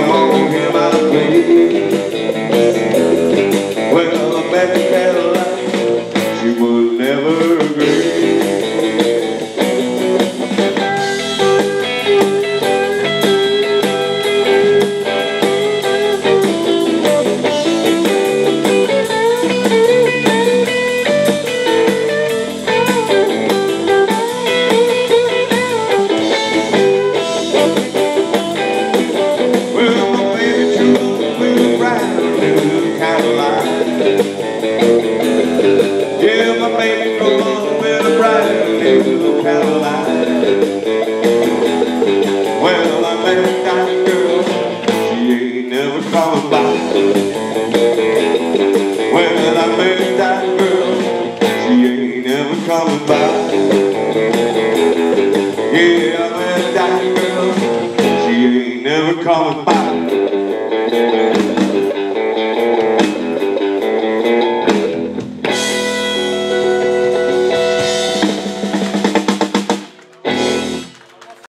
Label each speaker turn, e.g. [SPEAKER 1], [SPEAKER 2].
[SPEAKER 1] come on, give my plea. Well, I met that girl, she ain't never. Well, I met that girl, she ain't coming back. Yeah, I met that girl.